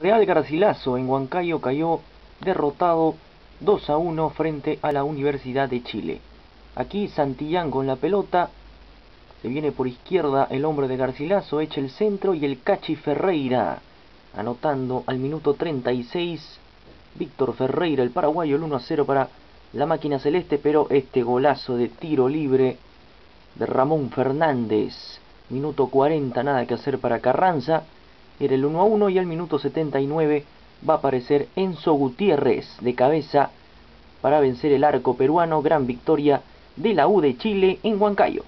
Real Garcilaso en Huancayo cayó derrotado 2 a 1 frente a la Universidad de Chile. Aquí Santillán con la pelota, se viene por izquierda el hombre de Garcilaso, echa el centro y el Cachi Ferreira, anotando al minuto 36, Víctor Ferreira, el paraguayo, el 1 a 0 para la máquina celeste, pero este golazo de tiro libre de Ramón Fernández, minuto 40, nada que hacer para Carranza, era el 1 a 1 y al minuto 79 va a aparecer Enzo Gutiérrez de cabeza para vencer el arco peruano. Gran victoria de la U de Chile en Huancayo.